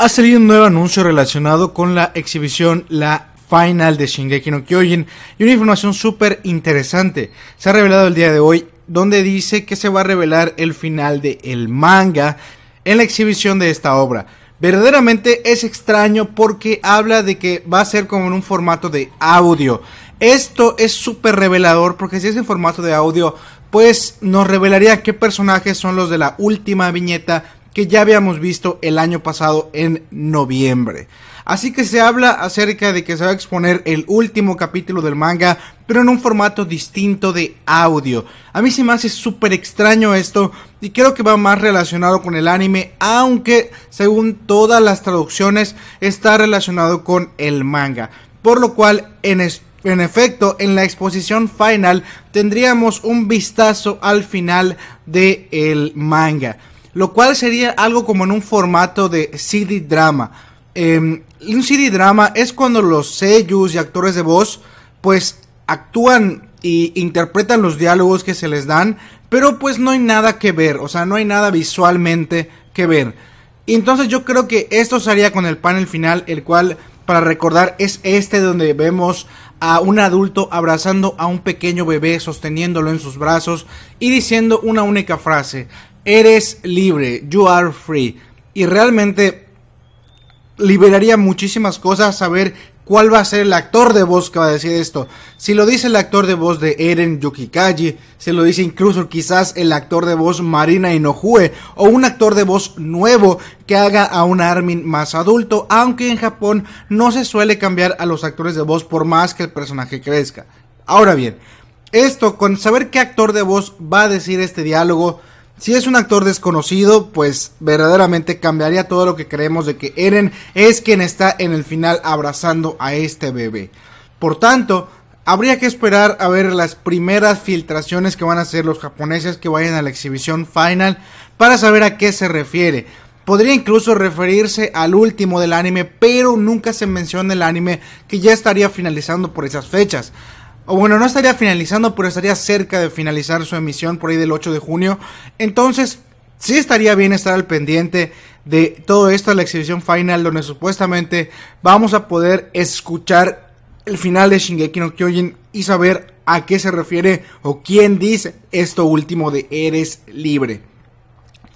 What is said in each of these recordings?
ha salido un nuevo anuncio relacionado con la exhibición La Final de Shingeki no Kyojin y una información súper interesante. Se ha revelado el día de hoy donde dice que se va a revelar el final del el manga en la exhibición de esta obra. Verdaderamente es extraño porque habla de que va a ser como en un formato de audio. Esto es súper revelador porque si es en formato de audio, pues nos revelaría qué personajes son los de la última viñeta que ya habíamos visto el año pasado en noviembre. Así que se habla acerca de que se va a exponer el último capítulo del manga, pero en un formato distinto de audio. A mí se me hace súper extraño esto y creo que va más relacionado con el anime, aunque según todas las traducciones está relacionado con el manga. Por lo cual, en, en efecto, en la exposición final tendríamos un vistazo al final del el manga lo cual sería algo como en un formato de CD drama. Em, un CD drama es cuando los sellos y actores de voz pues actúan y interpretan los diálogos que se les dan, pero pues no hay nada que ver, o sea, no hay nada visualmente que ver. Y entonces yo creo que esto sería con el panel final, el cual, para recordar, es este donde vemos a un adulto abrazando a un pequeño bebé, sosteniéndolo en sus brazos y diciendo una única frase, eres libre, you are free. Y realmente liberaría muchísimas cosas saber cuál va a ser el actor de voz que va a decir esto. Si lo dice el actor de voz de Eren Yukikaji, se lo dice incluso quizás el actor de voz Marina Inoue o un actor de voz nuevo que haga a un Armin más adulto, aunque en Japón no se suele cambiar a los actores de voz por más que el personaje crezca. Ahora bien, esto con saber qué actor de voz va a decir este diálogo si es un actor desconocido, pues verdaderamente cambiaría todo lo que creemos de que Eren es quien está en el final abrazando a este bebé. Por tanto, habría que esperar a ver las primeras filtraciones que van a hacer los japoneses que vayan a la exhibición final para saber a qué se refiere. Podría incluso referirse al último del anime, pero nunca se menciona el anime que ya estaría finalizando por esas fechas o bueno, no estaría finalizando, pero estaría cerca de finalizar su emisión por ahí del 8 de junio. Entonces, sí estaría bien estar al pendiente de todo esto, la exhibición final, donde supuestamente vamos a poder escuchar el final de Shingeki no Kyojin y saber a qué se refiere o quién dice esto último de eres libre.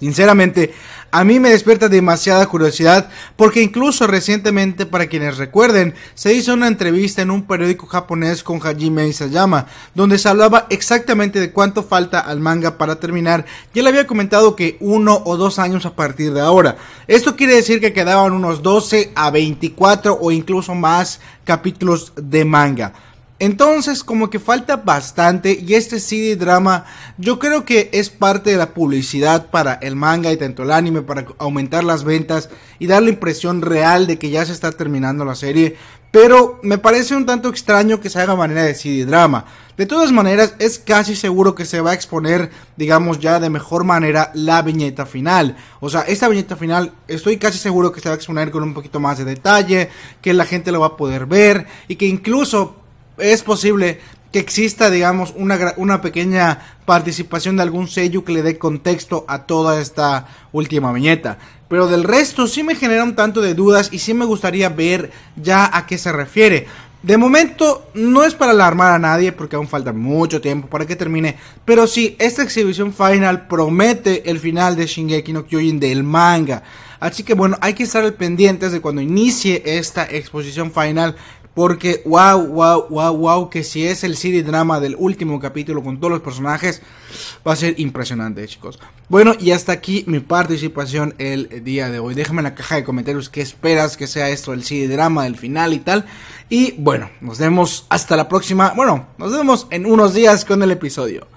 Sinceramente, a mí me despierta demasiada curiosidad porque incluso recientemente, para quienes recuerden, se hizo una entrevista en un periódico japonés con Hajime Isayama, donde se hablaba exactamente de cuánto falta al manga para terminar y él había comentado que uno o dos años a partir de ahora. Esto quiere decir que quedaban unos 12 a 24 o incluso más capítulos de manga. Entonces, como que falta bastante y este CD drama yo creo que es parte de la publicidad para el manga y tanto el anime para aumentar las ventas y dar la impresión real de que ya se está terminando la serie, pero me parece un tanto extraño que se haga manera de CD drama. De todas maneras, es casi seguro que se va a exponer, digamos ya de mejor manera, la viñeta final. O sea, esta viñeta final estoy casi seguro que se va a exponer con un poquito más de detalle, que la gente lo va a poder ver y que incluso es posible que exista, digamos, una, una pequeña participación de algún sello que le dé contexto a toda esta última viñeta. Pero del resto sí me genera un tanto de dudas y sí me gustaría ver ya a qué se refiere. De momento no es para alarmar a nadie porque aún falta mucho tiempo para que termine, pero sí, esta exhibición final promete el final de Shingeki no Kyojin del manga. Así que bueno, hay que estar al pendientes de cuando inicie esta exposición final porque wow, wow, wow, wow, que si es el CD drama del último capítulo con todos los personajes, va a ser impresionante, chicos. Bueno, y hasta aquí mi participación el día de hoy. Déjame en la caja de comentarios qué esperas que sea esto, el CD drama del final y tal. Y bueno, nos vemos hasta la próxima. Bueno, nos vemos en unos días con el episodio.